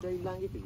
这一浪一笔